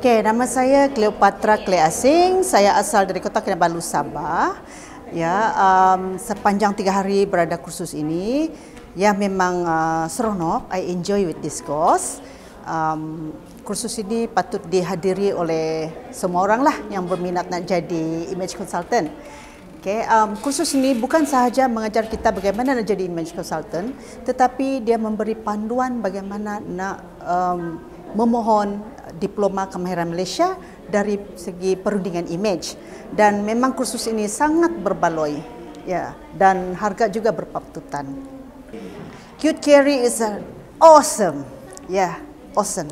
Okay, nama saya Cleopatra Clay Asing. Saya asal dari Kota Kinabalu, Sabah. Ya, um, sepanjang tiga hari berada kursus ini, ya memang uh, seronok. I enjoy with this course. Um, kursus ini patut dihadiri oleh semua orang lah yang berminat nak jadi image consultant. Okay, um, kursus ini bukan sahaja mengajar kita bagaimana nak jadi image consultant, tetapi dia memberi panduan bagaimana nak um, memohon diploma kemahiran Malaysia dari segi perundingan image dan memang kursus ini sangat berbaloi ya dan harga juga berpatutan. Cute Carry is awesome. Yeah, awesome.